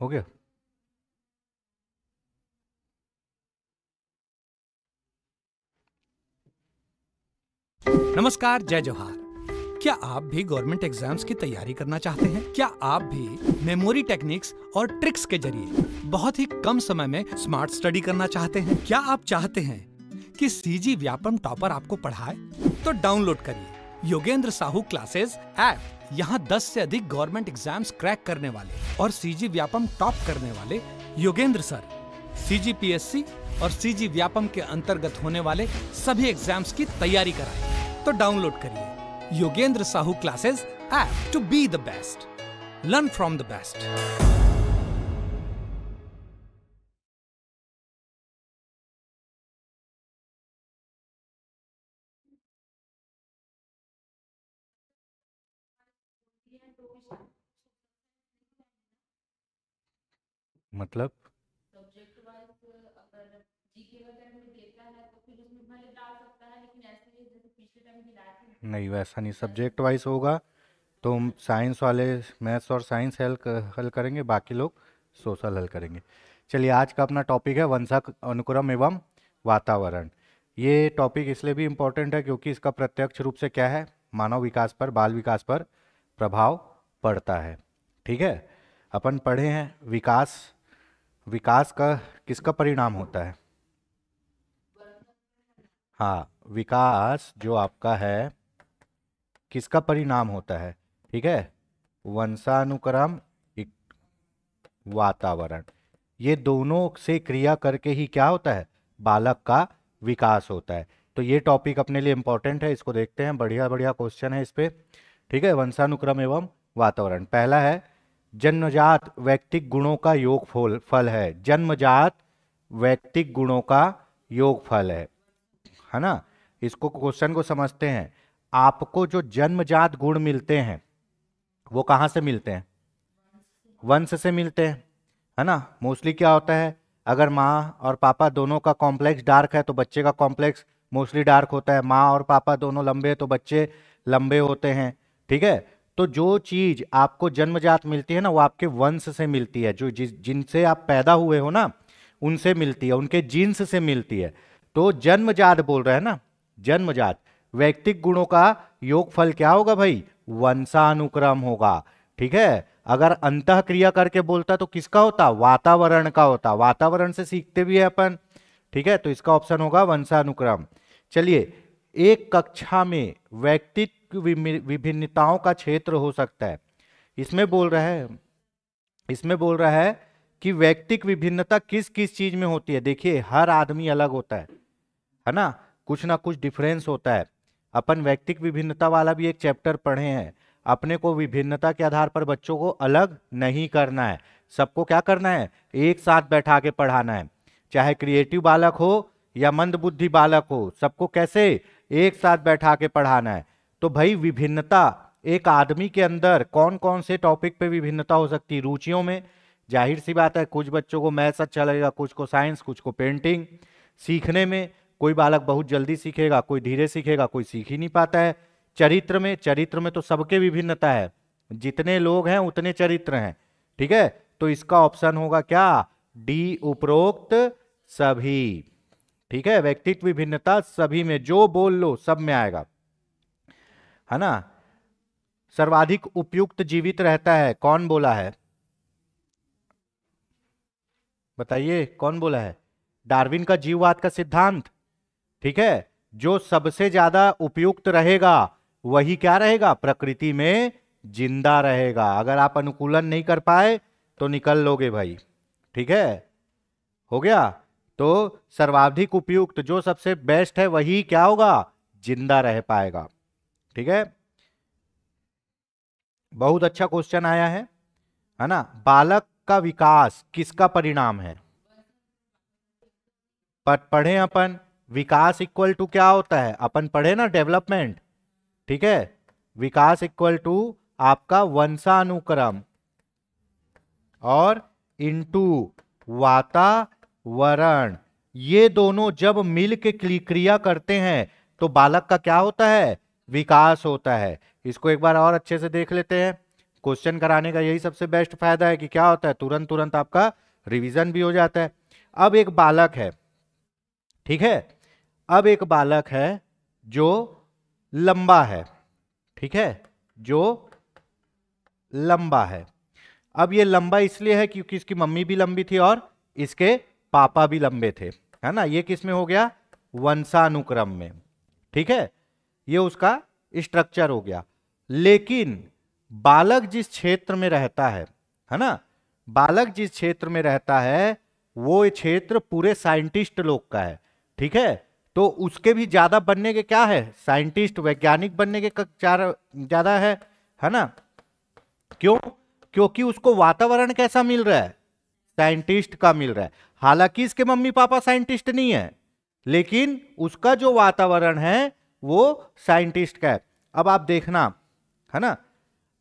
हो गया। नमस्कार, जय जवाहर। क्या आप भी गवर्नमेंट एग्ज़ाम्स की तैयारी करना चाहते हैं? क्या आप भी मेमोरी टेक्निक्स और ट्रिक्स के ज़रिए बहुत ही कम समय में स्मार्ट स्टडी करना चाहते हैं? क्या आप चाहते हैं कि सीजी व्यापम टॉपर आपको पढ़ाए? तो डाउनलोड करिए योगेंद्र साहू क्लासेस ऐप यहाँ 10 से अधिक गवर्नमेंट एग्ज़ाम्स क्रैक करने वाले और सीजी व्यापम टॉप करने वाले योगेंद्र सर सीजीपीएससी और सीजी व्यापम के अंतर्गत होने वाले सभी एग्ज़ाम्स की तैयारी कराए। तो डाउनलोड करिए। Yogendra Sahu classes app to be the best learn from the best थे नहीं, वैसा नहीं। सब्जेक्ट वाइज होगा तो साइंस वाले मैथ्स और साइंस हल हल करेंगे, बाकी लोग सोशल हल करेंगे। चलिए, आज का अपना टॉपिक है वंशक, अनुक्रम एवं वातावरण। ये टॉपिक इसलिए भी इम्पोर्टेंट है क्योंकि इसका प्रत्यक्ष रूप से क्या है? मानव विकास पर, बाल विकास पर प्रभाव पड़ता है। ठीक है? अपन पढ़े हैं विकास विकास का किसका परिणाम होता है? हाँ विकास जो आपका है, किसका परिणाम होता है? ठीक है? वंशानुक्रम वातावरण। ये दोनों से क्रिया करके ही क्या होता है? बालक का विकास होता है। तो ये टॉपिक अपने लिए इंपॉर्टेंट है, इसको देखते हैं। बढ़िया बढ़िया क्वेश्चन है इस पे। ठीक है? वंशानुक्रम एवं वातावरण। पहला है जन्मजात व्यक्तिक गुणों का योग फल है। जन्मजात व्यक्तिक गुणों का योग फल है। है ना? इसको क्वेश्चन को समझते हैं। आपको जो जन्मजात गुण मिलते हैं, वो कहाँ से मिलते हैं? वंश से मिलते हैं। है ना? मोस्टली क्या होता है? अगर माँ और पापा दोनों का कॉम्प्लेक्स डार्क है तो बच्चे का कॉम्प्लेक्स मोस्टली डार्क होता है। माँ और पापा दोनों लंबे तो बच्चे लंबे होते हैं। ठीक है? तो जो चीज़ आपको जन्मजात मिलती है ना, वो आपके वंश से मिलती है। जो जिनसे आप पैदा हुए हो ना, उनसे मिलती है, उनके जीन्स से मिलती है। तो जन्मजात बोल रहे हैं ना, जन्मजात। व्यक्तिक गुणों का योगफल क्या होगा भाई? वंशानुक्रम होगा, ठीक है? अगर अंत क्रिया करके बोलता तो किसका होता? वातावरण का होता। वातावरण से सीखते भी है अपन, ठीक है? तो इसका ऑप्शन होगा वंशानुक्रम। चलिए, एक कक्षा में व्यक्तित्व विभिन्नताओं का क्षेत्र हो सकता है। इसमें बोल रहा है, इसमें बोल रहा है कि व्यक्तिक विभिन्नता किस किस चीज़ में होती है? देखिए, हर आदमी अलग होता है है ना? कुछ ना कुछ डिफरेंस होता है। अपन व्यक्तिक विभिन्नता वाला भी एक चैप्टर पढ़े हैं। अपने को विभिन्नता के आधार पर बच्चों को अलग नहीं करना है। सबको क्या करना है? एक साथ बैठा के पढ़ाना है। चाहे क्रिएटिव बालक हो या मंद बुद्धि बालक हो, सबको कैसे एक साथ बैठा के पढ़ाना है? तो भाई विभिन्नता, एक आदमी के अंदर कौन कौन से टॉपिक पे विभिन्नता हो सकती है? रुचियों में, ज़ाहिर सी बात है, कुछ बच्चों को मैथ्स अच्छा लगेगा, कुछ को साइंस कुछ को पेंटिंग सीखने में, कोई बालक बहुत जल्दी सीखेगा, कोई धीरे सीखेगा, कोई सीख ही नहीं पाता है। चरित्र में चरित्र में तो सबके विभिन्नता है। जितने लोग हैं, उतने चरित्र हैं, ठीक है? तो इसका ऑप्शन होगा क्या? डी उपरोक्त सभी, ठीक है? व्यक्तित्व विभिन्नता सभी में, जो बोल लो, सब में आएगा। है ना? सर्वाधिक उपयुक्त जीवित रहता है, कौन बोला है? बताइए, कौन बोला है? डार्विन का जीववाद का सिद्धांत, ठीक है? जो सबसे ज़्यादा उपयुक्त रहेगा, वही क्या रहेगा? प्रकृति में ज़िंदा रहेगा। अगर आप अनुकूलन नहीं कर पाए तो निकल लोगे भाई, ठीक है? हो गया? तो सर्वाधिक उपयुक्त, जो सबसे बेस्ट है, वही क्या होगा? ज़िंदा रह पाएगा। ठीक है? बहुत अच्छा क्वेश्चन आया है है ना? बालक का विकास किसका परिणाम है? प- पढ़े अपन। विकास इक्वल टू क्या होता है? अपन पढ़े ना डेवलपमेंट ठीक है? विकास इक्वल टू आपका वंशानुक्रम। और इनटू वातावरण। ये दोनों जब मिल के क्रिया करते हैं तो बालक का क्या होता है? विकास होता है। इसको एक बार और अच्छे से देख लेते हैं। क्वेश्चन कराने का यही सबसे बेस्ट फ़ायदा है कि क्या होता है? तुरंत तुरंत आपका रिवीजन भी हो जाता है। अब एक बालक है। ठीक है? अब एक बालक है जो लंबा है। ठीक है? जो लंबा है। अब ये लंबा इसलिए है क्योंकि इसकी मम्मी भी लंबी थी और इसके पापा भी लंबे थे। है ना? ये किसमें हो गया? वंशानुक्रम में। ठीक है? ये उसका स्ट्रक्चर हो गया। लेकिन बालक जिस क्षेत्र में रहता है है ना? बालक जिस क्षेत्र में रहता है, वो क्षेत्र पूरे साइंटिस्ट लोग का है, ठीक है? तो उसके भी ज़्यादा बनने के क्या है? साइंटिस्ट वैज्ञानिक बनने के ज़्यादा है है ना? क्यों? क्योंकि उसको वातावरण कैसा मिल रहा है? साइंटिस्ट का मिल रहा है। हालाँकि इसके मम्मी पापा साइंटिस्ट नहीं है, लेकिन उसका जो वातावरण है वो साइंटिस्ट का है। अब आप देखना, है ना?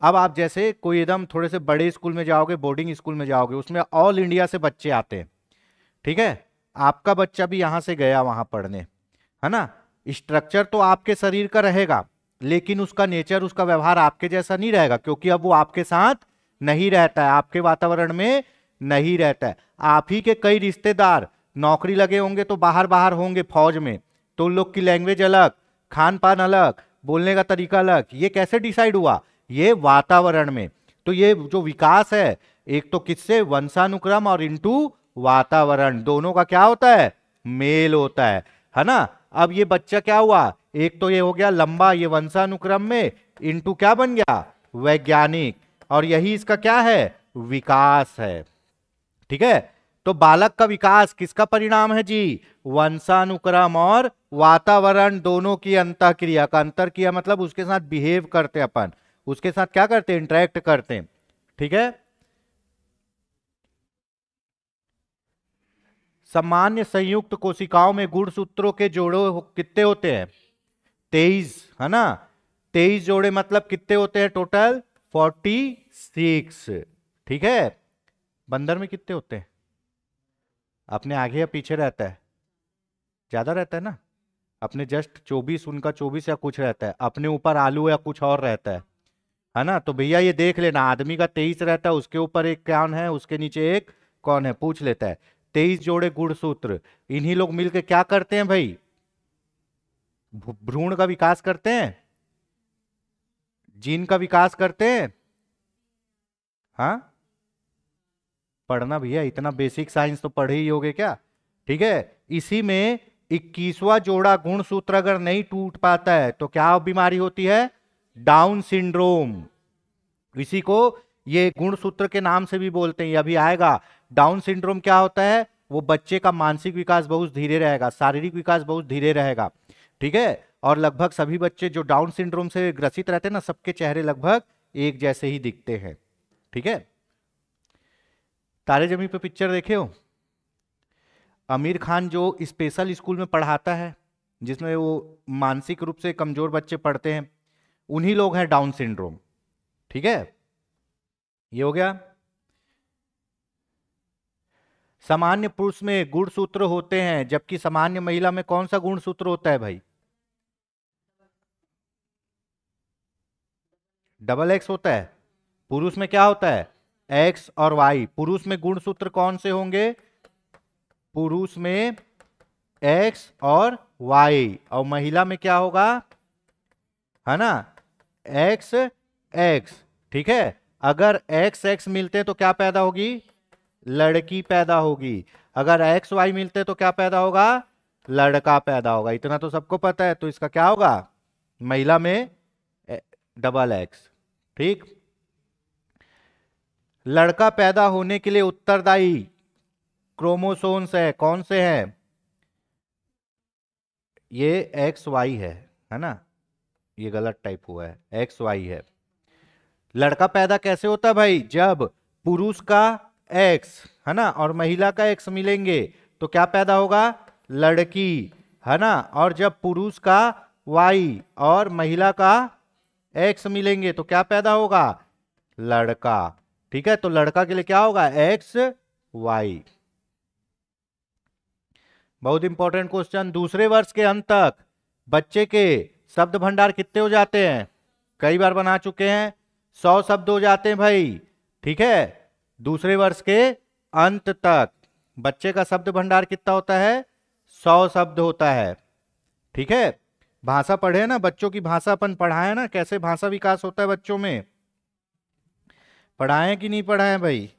अब आप जैसे कोई एकदम थोड़े से बड़े स्कूल में जाओगे, बोर्डिंग स्कूल में जाओगे, उसमें ऑल इंडिया से बच्चे आते हैं। ठीक है? आपका बच्चा भी यहाँ से गया वहाँ पढ़ने, है ना? स्ट्रक्चर तो आपके शरीर का रहेगा, लेकिन उसका नेचर, उसका व्यवहार आपके जैसा नहीं रहेगा, क्योंकि अब वो आपके साथ नहीं रहता है, आपके वातावरण में नहीं रहता है। आप ही के कई रिश्तेदार नौकरी लगे होंगे तो बाहर बाहर होंगे फौज में तो उन लोग की लैंग्वेज अलग खान पान अलग, बोलने का तरीका अलग, ये कैसे डिसाइड हुआ? ये वातावरण में। तो ये जो विकास है, एक तो किससे? वंशानुक्रम और इंटू वातावरण। दोनों का क्या होता है? मेल होता है है ना? अब ये बच्चा क्या हुआ? एक तो ये हो गया लंबा, ये वंशानुक्रम में इंटू क्या बन गया? वैज्ञानिक। और यही इसका क्या है? विकास है। ठीक है? तो बालक का विकास किसका परिणाम है जी? वंशानुक्रम और वातावरण दोनों की अंत क्रिया का। अंतर किया मतलब उसके साथ बिहेव करते अपन। उसके साथ क्या करते इंटरेक्ट करते ठीक है? सामान्य संयुक्त कोशिकाओं में गुण सूत्रों के जोड़े कितने होते हैं? तेईस, है ना? तेईस जोड़े मतलब कितने होते हैं टोटल फोर्टी सिक्स। ठीक है? बंदर में कितने होते हैं? अपने आगे या पीछे रहता है? ज़्यादा रहता है ना? अपने जस्ट चौबीस, उनका चौबीस या कुछ रहता है। अपने ऊपर आलू या कुछ और रहता है। है ना? तो भैया ये देख लेना, आदमी का तेईस रहता है, उसके ऊपर एक कौन है, उसके नीचे एक कौन है? पूछ लेता है। तेईस जोड़े गुणसूत्र, इन्हीं लोग मिलकर क्या करते हैं भाई? भ्रूण का विकास करते हैं? जीन का विकास करते हैं? हाँ? पढ़ना भैया, इतना बेसिक साइंस तो पढ़े ही होगे क्या? ठीक है? इसी में इक्कीसवा जोड़ा गुण सूत्र अगर नहीं टूट पाता है तो क्या बीमारी होती है? डाउन सिंड्रोम इसी को ये गुण सूत्र के नाम से भी बोलते हैं अभी आएगा। डाउन सिंड्रोम क्या होता है? वो बच्चे का मानसिक विकास बहुत धीरे रहेगा, शारीरिक विकास बहुत धीरे रहेगा। ठीक है? और लगभग सभी बच्चे जो डाउन सिंड्रोम से ग्रसित रहते हैं ना, सबके चेहरे लगभग एक जैसे ही दिखते हैं। ठीक है? तारे जमी पे पिक्चर देखे हो? आमिर खान जो स्पेशल स्कूल में पढ़ाता है, जिसमें वो मानसिक रूप से कमज़ोर बच्चे पढ़ते हैं, उन्हीं लोग हैं डाउन सिंड्रोम ठीक है? ये हो गया। सामान्य पुरुष में गुण सूत्र होते हैं, जबकि सामान्य महिला में कौन सा गुण सूत्र होता है भाई? डबल एक्स होता है। पुरुष में क्या होता है? एक्स और वाई पुरुष में गुण सूत्र कौन से होंगे? पुरुष में एक्स और वाई और महिला में क्या होगा? है ना? एक्स एक्स ठीक है? अगर एक्स एक्स मिलते तो क्या पैदा होगी? लड़की पैदा होगी। अगर एक्स वाई मिलते तो क्या पैदा होगा? लड़का पैदा होगा। इतना तो सबको पता है तो इसका क्या होगा? महिला में डबल एक्स ठीक? लड़का पैदा होने के लिए उत्तरदायी। क्रोमोसोम्स है। कौन से हैं? ये एक्स वाई है है ना? ये गलत टाइप हुआ है। एक्स वाई है। लड़का पैदा कैसे होता भाई? जब पुरुष का एक्स है ना? और महिला का एक्स मिलेंगे तो क्या पैदा होगा? लड़की, है ना? और जब पुरुष का वाई और महिला का एक्स मिलेंगे तो क्या पैदा होगा? लड़का। ठीक है तो लड़का के लिए क्या होगा? एक्स वाई बहुत इंपॉर्टेंट क्वेश्चन दूसरे वर्ष के अंत तक बच्चे के शब्द भंडार कितने हो जाते हैं? कई बार बना चुके हैं, सौ शब्द हो जाते हैं भाई, ठीक है? दूसरे वर्ष के अंत तक बच्चे का शब्द भंडार कितना होता है? सौ शब्द होता है, ठीक है? भाषा पढ़े ना, बच्चों की भाषा अपन पढ़ाए ना, कैसे भाषा विकास होता है बच्चों में? पढ़ाए कि नहीं पढ़ाए भाई?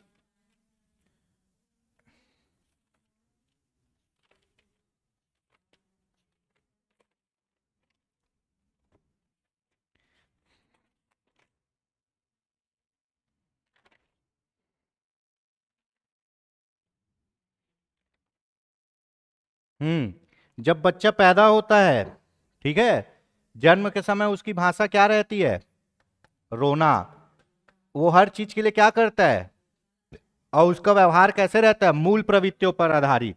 हम्म जब बच्चा पैदा होता है, ठीक है? जन्म के समय उसकी भाषा क्या रहती है? रोना। वो हर चीज़ के लिए क्या करता है? और उसका व्यवहार कैसे रहता है? मूल प्रवृत्तियों पर आधारित।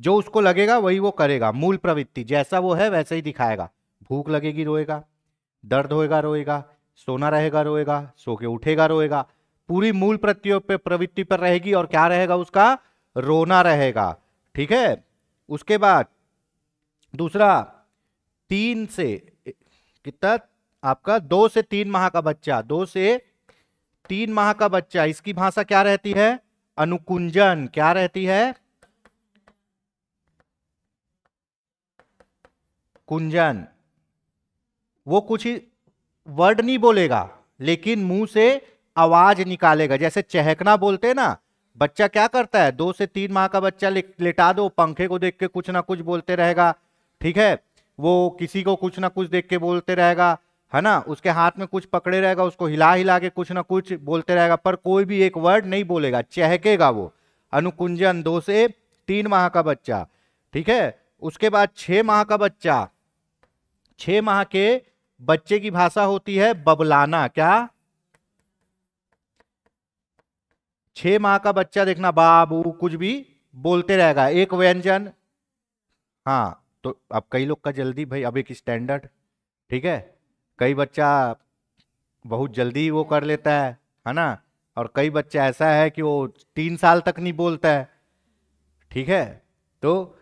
जो उसको लगेगा, वही वो करेगा। मूल प्रवृत्ति, जैसा वो है, वैसे ही दिखाएगा। भूख लगेगी, रोएगा। दर्द होएगा, रोएगा। सोना रहेगा, रोएगा। सो के उठेगा, रोएगा। पूरी मूल प्रत्यो पे, प्रवृत्ति पर रहेगी और क्या रहेगा उसका? रोना रहेगा। ठीक है? उसके बाद दूसरा, तीन से, कितना? आपका दो से तीन माह का बच्चा, दो से तीन माह का बच्चा, इसकी भाषा क्या रहती है? अनुकुंजन, क्या रहती है? कुंजन। वो कुछ ही वर्ड नहीं बोलेगा, लेकिन मुँह से आवाज़ निकालेगा, जैसे चहकना बोलते ना, बच्चा क्या करता है? दो से तीन माह का बच्चा लेटा दो, पंखे को देख के कुछ ना कुछ बोलते रहेगा, ठीक है? वो किसी को कुछ ना कुछ देख के बोलते रहेगा है ना? उसके हाथ में कुछ पकड़े रहेगा, उसको हिला हिला के कुछ ना कुछ बोलते रहेगा, पर कोई भी एक वर्ड नहीं बोलेगा, चहकेगा वो। अनुकुंजन दो से तीन माह का बच्चा, ठीक है? उसके बाद छह माह का बच्चा। छह माह के बच्चे की भाषा होती है बबलाना, क्या? छह माह का बच्चा देखना, बाबू कुछ भी बोलते रहेगा। एक व्यंजन। हाँ तो अब कई लोग का जल्दी, भाई, अब एक स्टैंडर्ड ठीक है? कई बच्चा बहुत जल्दी वो कर लेता है है ना? और कई बच्चा ऐसा है कि वो तीन साल तक नहीं बोलता है। ठीक है? तो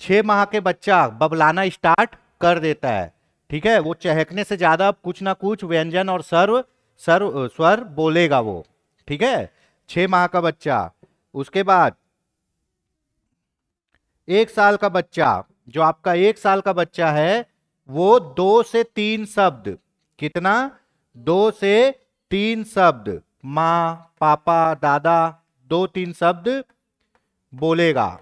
छह माह के बच्चा बबलाना स्टार्ट कर देता है। ठीक है? वो चहकने से ज़्यादा कुछ ना कुछ व्यंजन और सर्व सर्व, स्वर बोलेगा वो। ठीक है? छह माह का बच्चा। उसके बाद एक साल का बच्चा, जो आपका एक साल का बच्चा है वो दो से तीन शब्द। कितना? दो से तीन शब्द। माँ, पापा, दादा, दो तीन शब्द बोलेगा।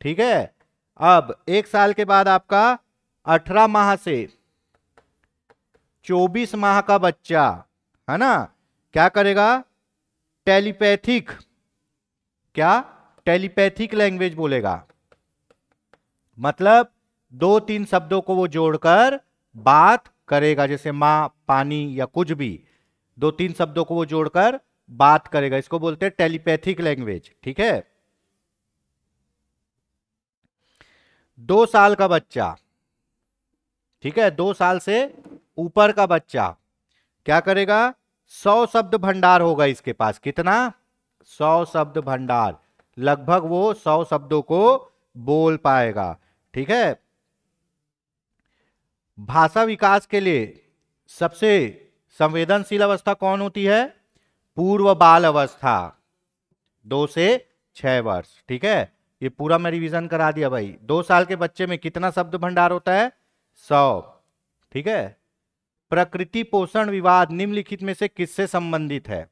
ठीक है? अब एक साल के बाद आपका अठारह माह से चौबीस माह का बच्चा, है ना? क्या करेगा? टेलीपैथिक। क्या? टेलीपैथिक लैंग्वेज बोलेगा। मतलब दो तीन शब्दों को वो जोड़कर बात करेगा, जैसे माँ, पानी या कुछ भी। दो तीन शब्दों को वो जोड़कर बात करेगा। इसको बोलते हैं टेलीपैथिक लैंग्वेज, ठीक है? दो साल का बच्चा, ठीक है? दो साल से ऊपर का बच्चा, क्या करेगा? सौ शब्द भंडार होगा इसके पास। कितना? सौ शब्द भंडार। लगभग वो सौ शब्दों को बोल पाएगा, ठीक है? भाषा विकास के लिए सबसे संवेदनशील अवस्था कौन होती है? पूर्व बाल अवस्था। दो से छह वर्ष, ठीक है? ये पूरा मैं रिवीजन करा दिया भाई। दो साल के बच्चे में कितना शब्द भंडार होता है? सौ, ठीक है? प्रकृति पोषण विवाद निम्नलिखित में से किससे संबंधित है?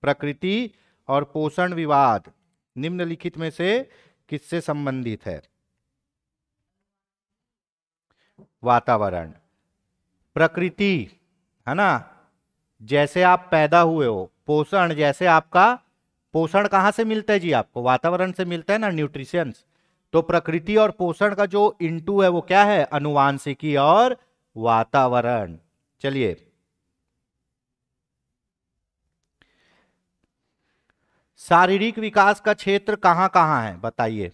प्रकृति और पोषण विवाद निम्नलिखित में से किससे संबंधित है? वातावरण। प्रकृति, है ना? जैसे आप पैदा हुए हो, पोषण, जैसे आपका, पोषण कहाँ से मिलता है जी आपको? वातावरण से मिलता है ना न्यूट्रिशंस तो प्रकृति और पोषण का जो इंटू है वो क्या है? अनुवांशिकी और वातावरण। चलिए। शारीरिक विकास का क्षेत्र कहाँ कहाँ है? बताइए।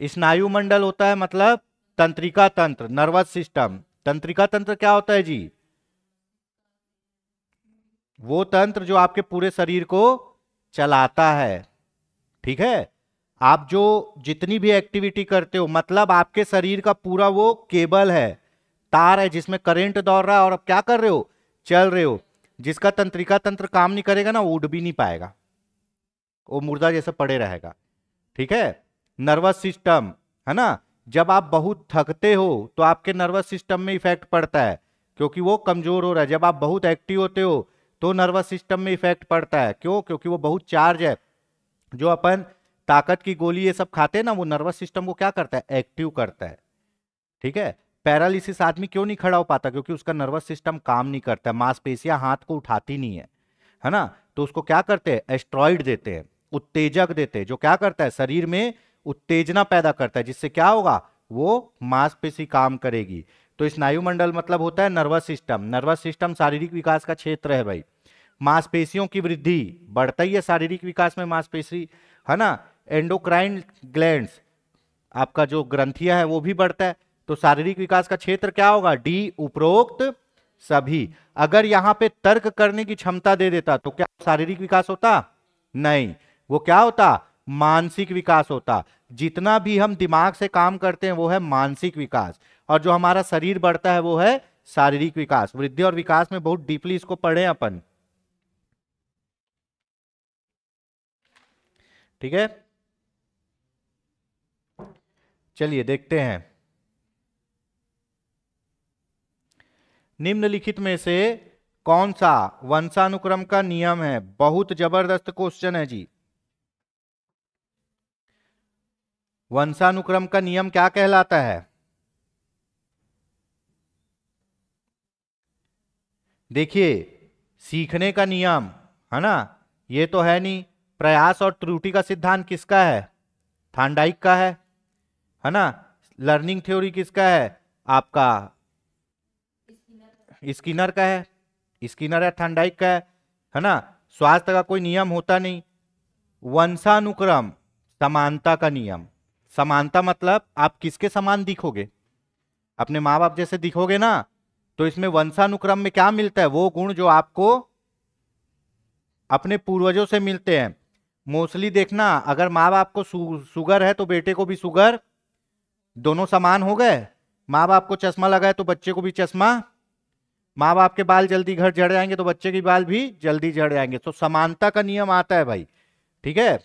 स्नायुमंडल होता है मतलब तंत्रिका तंत्र नर्वस सिस्टम तंत्रिका तंत्र क्या होता है जी? वो तंत्र जो आपके पूरे शरीर को चलाता है। ठीक है? आप जो जितनी भी एक्टिविटी करते हो मतलब आपके शरीर का पूरा वो केबल है, तार है जिसमें करंट दौड़ रहा है और अब क्या कर रहे हो? चल रहे हो। जिसका तंत्रिका तंत्र काम नहीं करेगा ना उड़ भी नहीं पाएगा। वो मुर्दा जैसे पड़े रहेगा। ठीक है? नर्वस सिस्टम है ना? जब आप बहुत थकते हो तो आपके नर्वस सिस्टम में इफ़ेक्ट पड़ता है, क्योंकि वो कमज़ोर हो रहा है। जब आप बहुत एक्टिव होते हो तो नर्वस सिस्टम में इफ़ेक्ट पड़ता है। क्यों? क्योंकि वो बहुत चार्ज है। जो अपन ताकत की गोली ये सब खाते हैं ना, वो नर्वस सिस्टम को क्या करता है? एक्टिव करता है। ठीक है? पैरालिसिस आदमी क्यों नहीं खड़ा हो पाता? क्योंकि उसका नर्वस सिस्टम काम नहीं करता है। मांसपेशियाँ हाथ को उठाती नहीं है। है ना? तो उसको क्या करते हैं? एस्ट्रॉइड देते हैं। उत्तेजक देते हैं, जो क्या करता है? शरीर में उत्तेजना पैदा करता है, जिससे क्या होगा? वो मांसपेशी काम करेगी। तो स्नायु मंडल मतलब होता है नर्वस सिस्टम। नर्वस सिस्टम शारीरिक विकास का क्षेत्र है भाई। मांसपेशियों की वृद्धि बढ़ता ही है शारीरिक विकास में मांसपेशी, है ना? एंडोक्राइन ग्लैंड्स आपका जो ग्रंथिया है, वो भी बढ़ता है। तो शारीरिक विकास का क्षेत्र क्या होगा? डी, उपरोक्त सभी। अगर यहाँ पे तर्क करने की क्षमता दे देता तो क्या शारीरिक विकास होता? नहीं। वो क्या होता? मानसिक विकास होता। जितना भी हम दिमाग से काम करते हैं, वो है मानसिक विकास। और जो हमारा शरीर बढ़ता है, वो है शारीरिक विकास। वृद्धि और विकास में बहुत डीपली इसको पढ़े अपन। ठीक है? चलिए, देखते हैं। निम्नलिखित में से कौन सा वंशानुक्रम का नियम है? बहुत ज़बरदस्त क्वेश्चन है जी। वंशानुक्रम का नियम क्या कहलाता है? देखिए, सीखने का नियम, है ना? ये तो है नहीं, प्रयास और त्रुटि का सिद्धांत किसका है? थांडाइक का है है ना? लर्निंग थ्योरी किसका है? आपका स्किनर का है, स्किनर या थांडाइक का है है ना? स्वास्थ्य का कोई नियम होता नहीं। वंशानुक्रम, समानता का नियम। समानता मतलब आप किसके समान दिखोगे? अपने माँ बाप जैसे दिखोगे ना तो इसमें वंशानुक्रम में क्या मिलता है? वो गुण जो आपको अपने पूर्वजों से मिलते हैं। मोस्टली देखना, अगर माँ बाप को सुगर है तो बेटे को भी सुगर, दोनों समान हो गए। माँ बाप को चश्मा लगा है तो बच्चे को भी चश्मा माँ बाप के बाल जल्दी घर झड़ जाएँगे तो बच्चे के बाल भी जल्दी झड़ जाएँगे। तो समानता का नियम आता है भाई, ठीक है?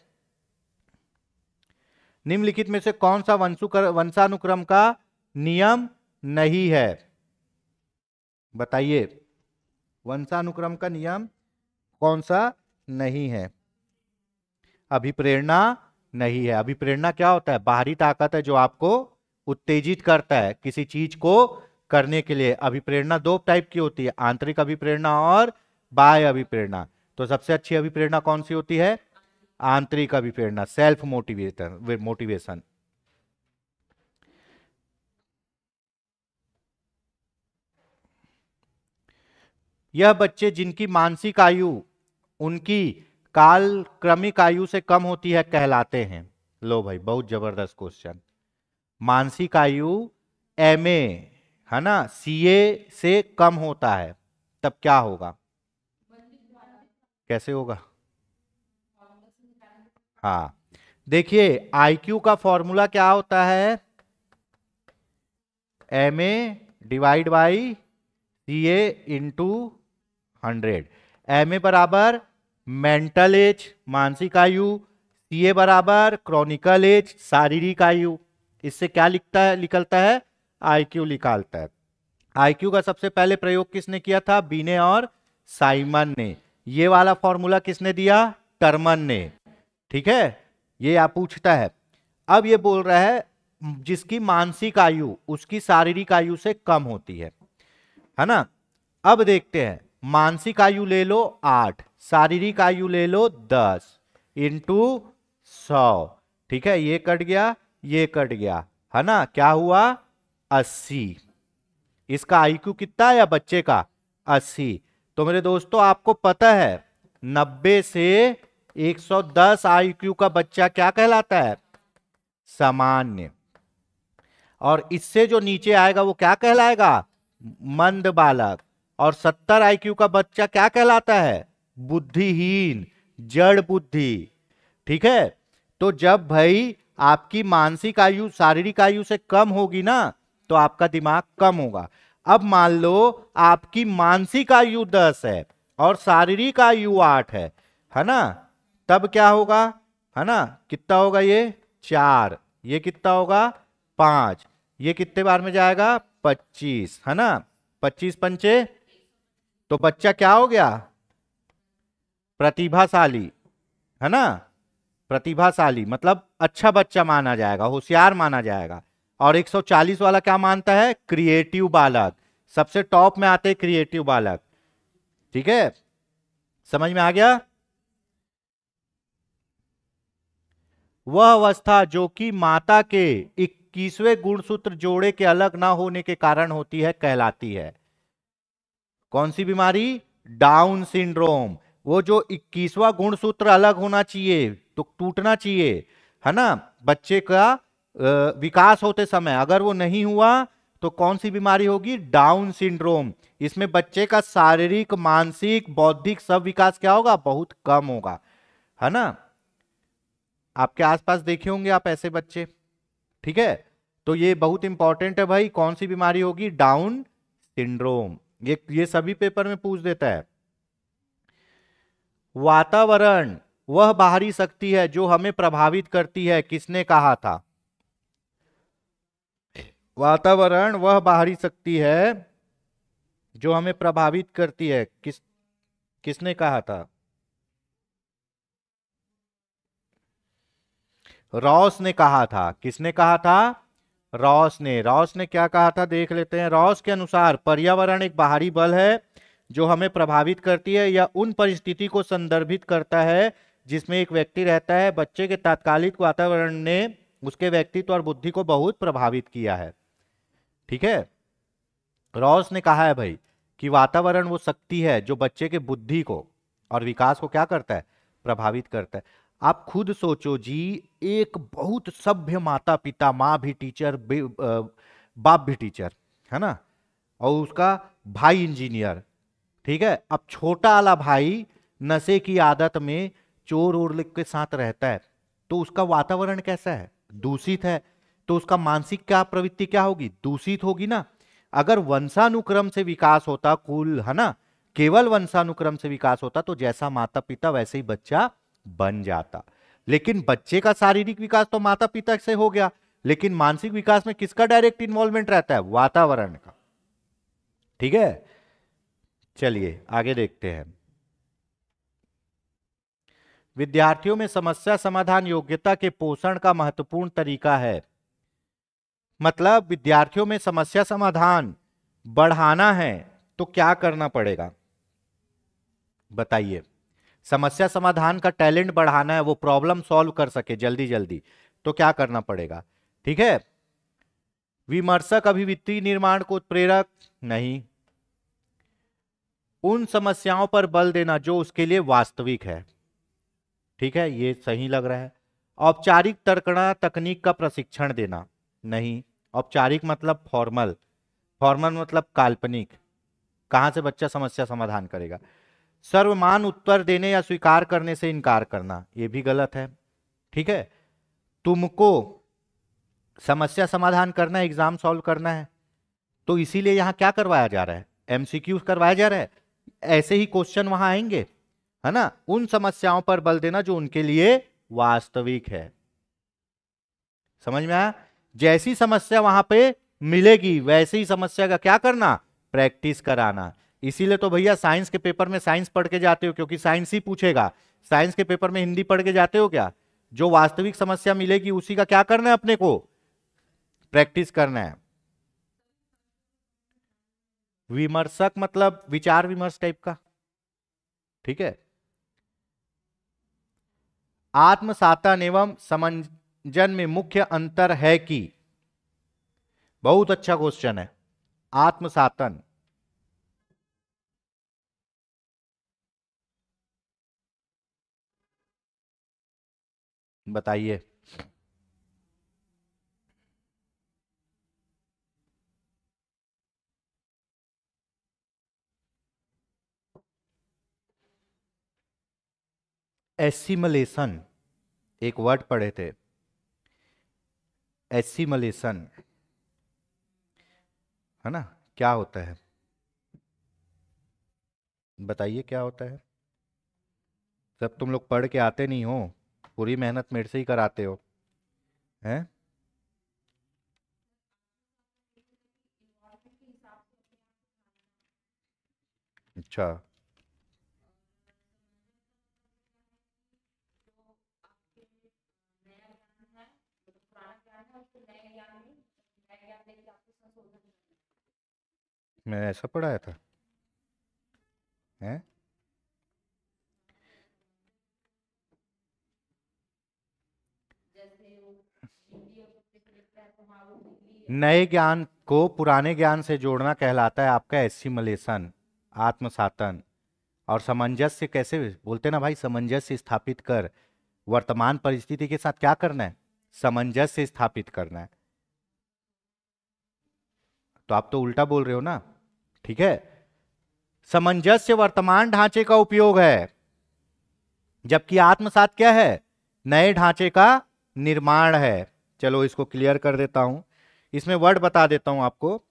निम्नलिखित में से कौन सा वंशुकर, वंशानुक्रम का नियम नहीं है? बताइए। वंशानुक्रम का नियम कौन सा नहीं है? अभिप्रेरणा नहीं है। अभिप्रेरणा क्या होता है? बाहरी ताकत है जो आपको उत्तेजित करता है किसी चीज़ को करने के लिए। अभिप्रेरणा दो टाइप की होती है, आंतरिक अभिप्रेरणा और बाह्य अभिप्रेरणा। तो सबसे अच्छी अभिप्रेरणा कौन सी होती है? आंतरिक अभिप्रेरणा सेल्फ मोटिवेटर मोटिवेशन यह बच्चे जिनकी मानसिक आयु, उनकी काल क्रमिक आयु से कम होती है, कहलाते हैं। लो भाई, बहुत ज़बरदस्त क्वेश्चन मानसिक आयु एम ए है ना? सी ए से कम होता है, तब क्या होगा? कैसे होगा? हाँ। देखिए आईक्यू का फॉर्मूला क्या होता है? M A divide by C A into hundred M A बराबर मेंटल एज मानसिक आयु सी ए बराबर क्रॉनिकल एज शारीरिक आयु। इससे क्या लिखता है, निकलता है? आईक्यू निकालता है। आईक्यू का सबसे पहले प्रयोग किसने किया था? बीने और साइमन ने। ये वाला फॉर्मूला किसने दिया? टर्मन ने। ठीक है? ये आप पूछता है। अब ये बोल रहा है, जिसकी मानसिक आयु, उसकी शारीरिक आयु से कम होती है है ना? अब देखते हैं, मानसिक आयु ले लो आठ, शारीरिक आयु ले लो दस इंटू सौ, ठीक है? ये कट गया, ये कट गया, है ना? क्या हुआ? अस्सी। इसका आईक्यू कितना है या बच्चे का? अस्सी। तो मेरे दोस्तों, आपको पता है, नब्बे से 110 आईक्यू का बच्चा क्या कहलाता है? सामान्य। और इससे जो नीचे आएगा, वो क्या कहलाएगा? मंद बालक। और 70 आईक्यू का बच्चा क्या कहलाता है? बुद्धिहीन, जड़ बुद्धि। ठीक है? तो जब भाई आपकी मानसिक आयु, शारीरिक आयु से कम होगी ना तो आपका दिमाग कम होगा। अब मान लो आपकी मानसिक आयु दस है और शारीरिक आयु आठ है है ना? तब क्या होगा? है ना? कितना होगा ये? चार। ये कितना होगा? पाँच। ये कितने बार में जाएगा? पच्चीस। है ना? पच्चीस पंचे? तो बच्चा क्या हो गया? प्रतिभाशाली। है ना? प्रतिभाशाली। मतलब अच्छा बच्चा माना जाएगा, होशियार माना जाएगा। और 140 वाला क्या मानता है? क्रिएटिव बालक। सबसे टॉप में आते क्रिएटिव बालक। ठीक है? समझ में आ गया? वह अवस्था जो कि माता के इक्कीसवें गुणसूत्र जोड़े के अलग ना होने के कारण होती है, कहलाती है। कौन सी बीमारी? Down syndrome. वो जो इक्कीसवा गुणसूत्र अलग होना चाहिए तो टूटना चाहिए, है ना? बच्चे का विकास होते समय अगर वो नहीं हुआ तो कौन सी बीमारी होगी? Down syndrome. इसमें बच्चे का शारीरिक, मानसिक, बौद्धिक सब विकास क्या होगा? बहुत कम होगा, है ना? आपके आसपास देखे होंगे आप ऐसे बच्चे। ठीक है? तो ये बहुत इंपॉर्टेंट है भाई, कौन सी बीमारी होगी? डाउन सिंड्रोम ये ये सभी पेपर में पूछ देता है। वातावरण, वह बाहरी शक्ति है जो हमें प्रभावित करती है, किसने कहा था? वातावरण, वह बाहरी शक्ति है जो हमें प्रभावित करती है, किस, किसने कहा था? रॉस ने कहा था। किसने कहा था? रॉस ने। रॉस ने क्या कहा था? देख लेते हैं। रॉस के अनुसार पर्यावरण एक बाहरी बल है, जो हमें प्रभावित करती है या उन परिस्थिति को संदर्भित करता है, जिसमें एक व्यक्ति रहता है। बच्चे के तात्कालिक वातावरण ने उसके व्यक्तित्व और बुद्धि को बहुत प्रभावित किया है। ठीक है? रॉस ने कहा है भाई कि वातावरण वो शक्ति है जो बच्चे के बुद्धि को और विकास को क्या करता है? प्रभावित करता है। आप खुद सोचो जी, एक बहुत सभ्य माता पिता माँ भी टीचर बाप भी टीचर, है ना? और उसका भाई इंजीनियर, ठीक है? अब छोटा वाला भाई नशे की आदत में चोर और के साथ रहता है तो उसका वातावरण कैसा है? दूषित है तो उसका मानसिक क्या प्रवृत्ति क्या होगी? दूषित होगी ना? अगर वंशानुक्रम से विकास होता कुल, है ना? केवल वंशानुक्रम से विकास होता तो जैसा माता पिता वैसे ही बच्चा बन जाता। लेकिन बच्चे का शारीरिक विकास तो माता पिता से हो गया, लेकिन मानसिक विकास में किसका डायरेक्ट इन्वॉल्वमेंट रहता है? वातावरण का। ठीक है? चलिए, आगे देखते हैं। विद्यार्थियों में समस्या समाधान योग्यता के पोषण का महत्वपूर्ण तरीका है। मतलब विद्यार्थियों में समस्या समाधान बढ़ाना है तो क्या करना पड़ेगा? बताइए। समस्या समाधान का टैलेंट बढ़ाना है, वो प्रॉब्लम सॉल्व कर सके जल्दी जल्दी तो क्या करना पड़ेगा? ठीक है? विमर्शक अभिवित्ति निर्माण को प्रेरक? नहीं। उन समस्याओं पर बल देना जो उसके लिए वास्तविक है। ठीक है? ये सही लग रहा है। औपचारिक तर्कणा तकनीक का प्रशिक्षण देना? नहीं। औपचारिक मतलब फॉर्मल। फॉर्मल मतलब काल्पनिक। कहाँ से बच्चा समस्या समाधान करेगा? सर्वमान उत्तर देने या स्वीकार करने से इनकार करना यह भी गलत है। ठीक है? तुमको समस्या समाधान करना है, एग्ज़ाम सॉल्व करना है तो इसीलिए यहाँ क्या करवाया जा रहा है? एमसीक्यू करवाया जा रहा है? ऐसे ही क्वेश्चन वहाँ आएँगे, है ना? उन समस्याओं पर बल देना जो उनके लिए वास्तविक है। समझ में आया? जैसी समस्या वहाँ पे मिलेगी, वैसे ही समस्या का क्या करना? प्रैक्टिस कराना। इसीलिए तो भैया साइंस के पेपर में साइंस पढ़ के जाते हो, क्योंकि साइंस ही पूछेगा। साइंस के पेपर में हिंदी पढ़ के जाते हो क्या? जो वास्तविक समस्या मिलेगी, उसी का क्या करना है अपने को? प्रैक्टिस करना है। विमर्शक मतलब विचार विमर्श टाइप का। ठीक है? आत्मसातन एवं समंजन में मुख्य अंतर है कि, बहुत अच्छा क्वेश्चन है। आत्मसातन। बताइए। एसिमलेशन एक वर्ड पढ़े थे। एसिमलेशन है ना? क्या होता है? बताइए क्या होता है? सब तुम लोग पढ़ के आते नहीं हो पूरी मेहनत मेरे से ही कराते हो। हैं? अच्छा। मैंने ऐसा पढ़ाया था। हैं? नए ज्ञान को पुराने ज्ञान से जोड़ना कहलाता है आपका एसिमुलेशन आत्मसातन। और सामंजस्य कैसे बोलते ना भाई? सामंजस्य स्थापित कर। वर्तमान परिस्थिति के साथ क्या करना है? सामंजस्य स्थापित करना है। तो आप तो उल्टा बोल रहे हो ना? ठीक है? सामंजस्य वर्तमान ढांचे का उपयोग है, जबकि आत्मसात क्या है? नए ढांचे का निर्माण है। चलो इसको क्लियर कर देता हूँ। इसमें वर्ड बता देता हूँ आपको।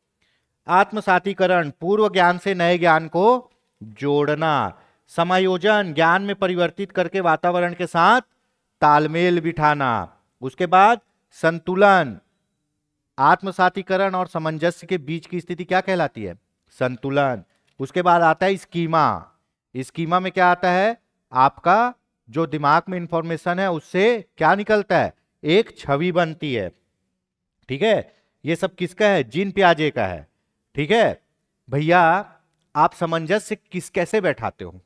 आत्मसातीकरण, पूर्व ज्ञान से नए ज्ञान को जोड़ना, समायोजन, ज्ञान में परिवर्तित करके वातावरण के साथ तालमेल बिठाना। उसके बाद संतुलन, आत्मसातीकरण और सामंजस्य के बीच की स्थिति क्या कहलाती है? संतुलन। उसके बाद आता है स्कीमा। स्कीमा में क्या आता है? आपका जो दिमाग में इंफॉर्मेशन है, उससे क्या निकलता है? एक छवि बनती है। ठीक है? ये सब किसका है? जिन प्याजे का है। ठीक है? भैया, आप सामंजस्य किस, कैसे बैठाते हो?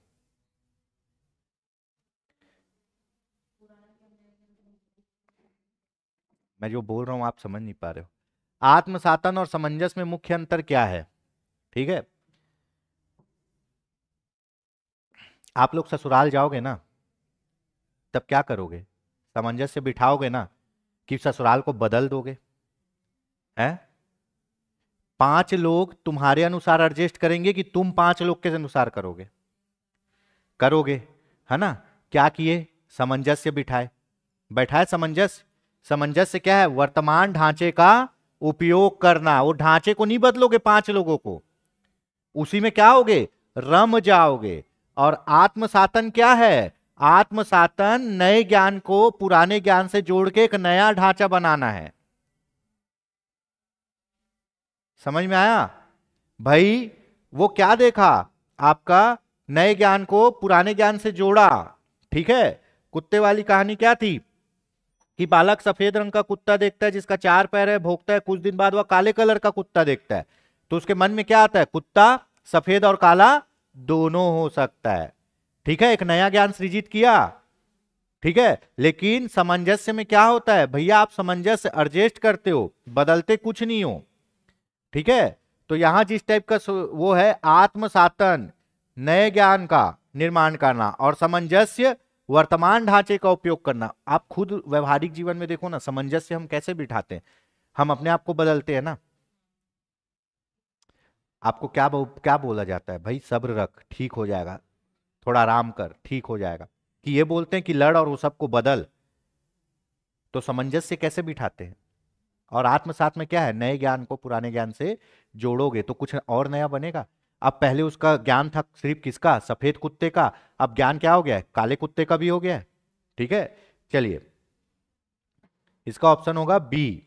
मैं जो बोल रहा हूँ, आप समझ नहीं पा रहे हो। आत्मसातन और समंजस में मुख्य अंतर क्या है? ठीक है? आप लोग ससुराल जाओगे ना, तब क्या करोगे? सामंजस्य बिठाओगे ना, कि ससुराल को बदल दोगे? हैं? पाँच लोग तुम्हारे अनुसार एडजस्ट करेंगे कि तुम पाँच लोग के अनुसार करोगे। करोगे, है ना? क्या किए? सामंजस्य बिठाए। बैठाए सामंजस्य सामंजस्य क्या है? वर्तमान ढांचे का उपयोग करना। वो ढांचे को नहीं बदलोगे पाँच लोगों को। उसी में क्या होगे? रम जाओगे। और आत्मसातन क्या है? आत्मसातन नए ज्ञान को पुराने ज्ञान से जोड़ के एक नया ढांचा बनाना है। समझ में आया? भाई, वो क्या देखा? आपका नए ज्ञान को पुराने ज्ञान से जोड़ा। ठीक है? कुत्ते वाली कहानी क्या थी? कि बालक सफ़ेद रंग का कुत्ता देखता है, जिसका चार पैर है भोगता है, कुछ दिन बाद वह काले कलर का कुत्ता देखता है। तो उसके मन में क्या आता है? कुत्ता सफ़ेद और काला दोनों हो सकता है। ठीक है? एक नया ज्ञान सृजित किया। ठीक है? लेकिन सामंजस्य में क्या होता है? भैया, आप सामंजस्य एडजस्ट करते हो, बदलते कुछ नहीं हो। ठीक है? तो यहाँ जिस टाइप का वो है आत्मसातन, नए ज्ञान का निर्माण करना और सामंजस्य वर्तमान ढांचे का उपयोग करना। आप खुद व्यवहारिक जीवन में देखो ना, सामंजस्य हम कैसे बिठाते हैं? हम अपने आप को बदलते हैं ना। आपको क्या क्या बोला जाता है? भाई सब्र रख, ठीक हो जाएगा। थोड़ा आराम कर, ठीक हो जाएगा। कि ये बोलते हैं कि लड़ और वो सबको बदल। तो सामंजस्य कैसे बिठाते हैं? और आत्मसात में क्या है? नए ज्ञान को पुराने ज्ञान से जोड़ोगे तो कुछ और नया बनेगा। अब पहले उसका ज्ञान था सिर्फ़ किसका? सफ़ेद कुत्ते का। अब ज्ञान क्या हो गया है? काले कुत्ते का भी हो गया है। ठीक है? चलिए। इसका ऑप्शन होगा बी।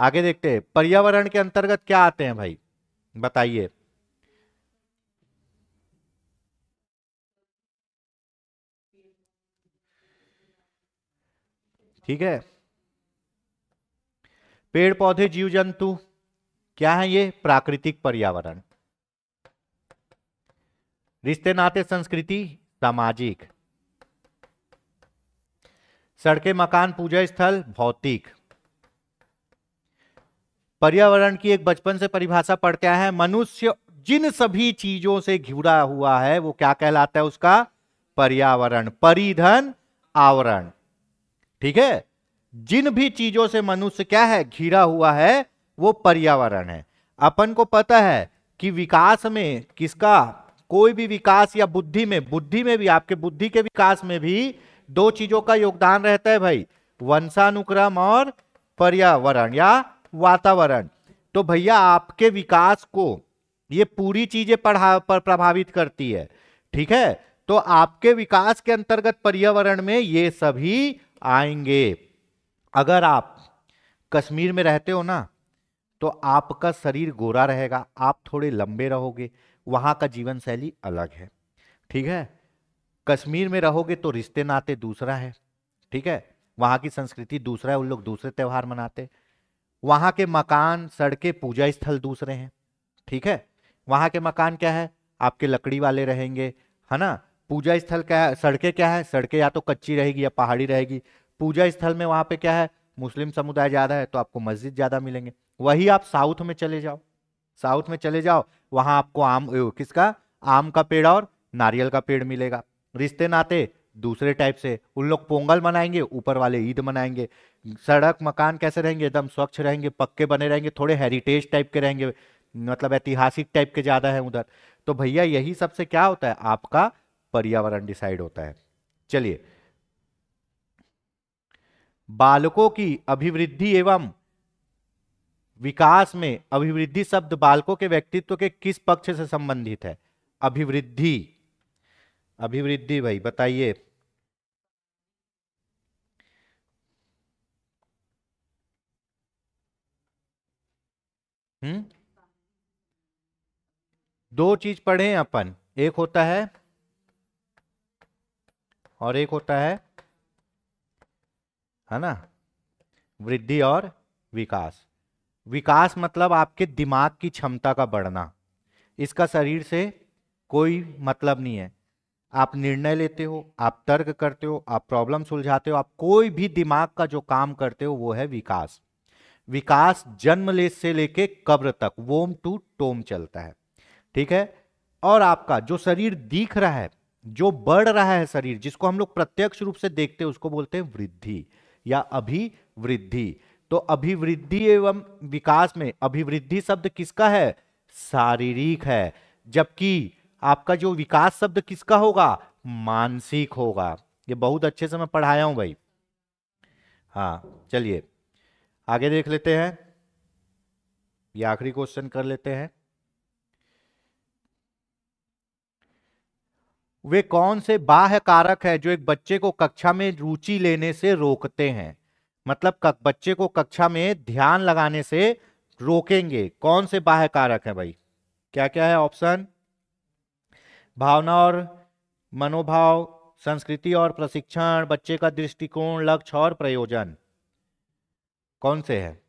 आगे देखते हैं। पर्यावरण के अंतर्गत क्या आते हैं भाई? बताइए। ठीक है? पेड़ पौधे जीव जंतु क्या है ये? प्राकृतिक पर्यावरण। रिश्ते, नाते, संस्कृति, सामाजिक। सड़कें, मकान, पूजा स्थल, भौतिक। पर्यावरण की एक बचपन से परिभाषा पढ़ते हैं? मनुष्य जिन सभी चीज़ों से घिरा हुआ है, वो क्या कहलाता है उसका? पर्यावरण, परिधन, आवरण। ठीक है? जिन भी चीज़ों से मनुष्य क्या है, घिरा हुआ है, वो पर्यावरण है। अपन को पता है कि विकास में किसका कोई भी विकास या बुद्धि में बुद्धि में भी, आपके बुद्धि के विकास में भी दो चीज़ों का योगदान रहता है भाई, वंशानुक्रम और पर्यावरण या वातावरण। तो भैया, आपके विकास को ये पूरी चीज़ें पढ़ा, पर प्रभावित करती है, ठीक है? तो आपके विकास के अंतर्गत पर्यावरण में ये सभी आएँगे। अगर आप कश्मीर में रहते हो ना तो आपका शरीर गोरा रहेगा, आप थोड़े लंबे रहोगे, वहाँ का जीवन शैली अलग है। ठीक है? कश्मीर में रहोगे तो रिश्ते नाते दूसरा है। ठीक है? वहाँ की संस्कृति दूसरा है, उन लोग दूसरे त्यौहार मनाते। वहाँ के मकान, सड़कें, पूजा स्थल दूसरे हैं। ठीक है? वहाँ के मकान क्या है? आपके लकड़ी वाले रहेंगे, है ना? पूजा स्थल क्या है? सड़कें क्या है? सड़कें या तो कच्ची रहेगी या पहाड़ी रहेगी। पूजा स्थल में वहाँ पे क्या है? मुस्लिम समुदाय ज़्यादा है तो आपको मस्जिद ज़्यादा मिलेंगे। वही आप साउथ में चले जाओ। साउथ में चले जाओ, वहाँ आपको आम किसका? आम का पेड़ और नारियल का पेड़ मिलेगा। रिश्ते नाते दूसरे टाइप से। उन लोग पोंगल मनाएँगे, ऊपर वाले ईद मनाएँगे। सड़क, मकान कैसे रहेंगे? एकदम स्वच्छ रहेंगे, पक्के बने रहेंगे, थोड़े हेरिटेज टाइप के रहेंगे मतलब ऐतिहासिक टाइप के ज़्यादा है उधर। तो भैया यही सबसे क्या होता है? आपका पर्यावरण डिसाइड होता है। चलिए बालकों की अभिवृद्धि एवं विकास में अभिवृद्धि शब्द बालकों के व्यक्तित्व के किस पक्ष से संबंधित है? अभिवृद्धि। अभिवृद्धि भाई, बताइए। हम्म? दो चीज़ पढ़े अपन। एक होता है और एक होता है है ना? वृद्धि और विकास। विकास मतलब आपके दिमाग की क्षमता का बढ़ना। इसका शरीर से कोई मतलब नहीं है। आप निर्णय लेते हो, आप तर्क करते हो, आप प्रॉब्लम सुलझाते हो, आप कोई भी दिमाग का जो काम करते हो वो है विकास। विकास जन्म ले, से लेके कब्र तक, वोम टू टोम चलता है। ठीक है? और आपका जो शरीर दिख रहा है, जो बढ़ रहा है शरीर, जिसको हम लोग प्रत्यक्ष रूप से देखते हैं, उसको बोलते हैं वृद्धि। या अभिवृद्धि। तो अभिवृद्धि एवं विकास में अभिवृद्धि शब्द किसका है? शारीरिक है। जबकि आपका जो विकास शब्द किसका होगा? मानसिक होगा। ये बहुत अच्छे से मैं पढ़ाया हूँ भाई। हाँ चलिए। आगे देख लेते हैं। ये आखिरी क्वेश्चन कर लेते हैं। वे कौन से बाह्य कारक है जो एक बच्चे को कक्षा में रुचि लेने से रोकते हैं? मतलब बच्चे को कक्षा में ध्यान लगाने से रोकेंगे। कौन से बाह्य कारक है भाई? क्या क्या है ऑप्शन? भावना और मनोभाव, संस्कृति और प्रशिक्षण, बच्चे का दृष्टिकोण, लक्ष्य और प्रयोजन। कौन से है?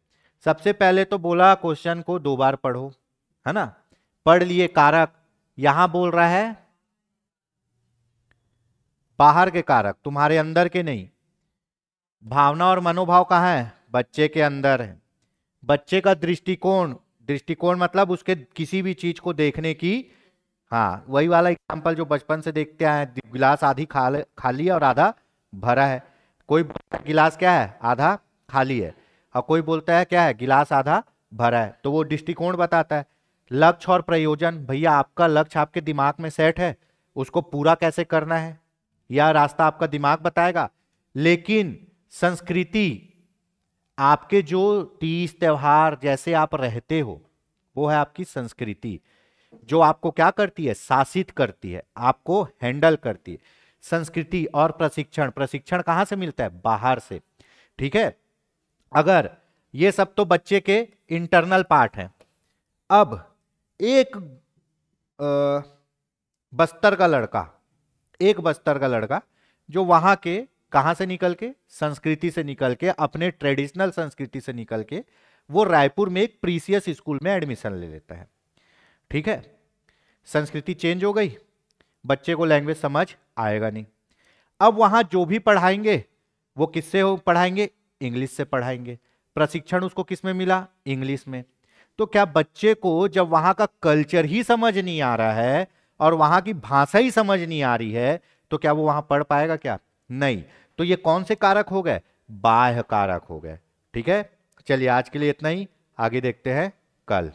सबसे पहले तो बोला, क्वेश्चन को दो बार पढ़ो, है ना? पढ़ लिए कारक, यहाँ बोल रहा है बाहर के कारक, तुम्हारे अंदर के नहीं। भावना और मनोभाव कहाँ है? बच्चे के अंदर है। बच्चे का दृष्टिकोण दृष्टिकोण मतलब उसके किसी भी चीज़ को देखने की हाँ वही वाला एग्ज़ाम्पल जो बचपन से देखते आए गिलास आधी खाली है और आधा भरा है। कोई गिलास क्या है? आधा खाली है। और कोई बोलता है, क्या है? गिलास आधा भरा है। तो वो दृष्टिकोण बताता है। लक्ष्य और प्रयोजन, भैया, आपका लक्ष्य आपके दिमाग में सेट है, उसको पूरा कैसे करना है? यह रास्ता आपका दिमाग बताएगा। लेकिन संस्कृति आपके जो तीज त्योहार जैसे आप रहते हो वो है आपकी संस्कृति जो आपको क्या करती है? शासित करती है आपको हैंडल करती है। संस्कृति और प्रशिक्षण प्रशिक्षण कहाँ से मिलता है? बाहर से ठीक है? अगर ये सब तो बच्चे के इंटरनल पार्ट है। अब एक आ, बस्तर का लड़का एक बस्तर का लड़का जो वहाँ के कहाँ से निकल के? संस्कृति से निकल के, अपने ट्रेडिशनल संस्कृति से निकल के, वो रायपुर में एक प्रीसियस स्कूल में एडमिशन ले लेता है। ठीक है? संस्कृति चेंज हो गई। बच्चे को लैंग्वेज समझ आएगा नहीं। अब वहाँ जो भी पढ़ाएँगे, वो किससे हो पढ़ाएँगे? इंग्लिश से पढ़ाएँगे। प्रशिक्षण उसको किसमें मिला? इंग्लिश में। तो क्या बच्चे को जब वहाँ का कल्चर ही समझ नहीं आ रहा है और वहाँ की भाषा ही समझ नहीं आ रही है तो क्या वो वहाँ पढ़ पाएगा क्या? नहीं। तो ये कौन से कारक हो गए? बाह्य कारक हो गए। ठीक है? चलिए आज के लिए इतना ही। आगे देखते हैं कल।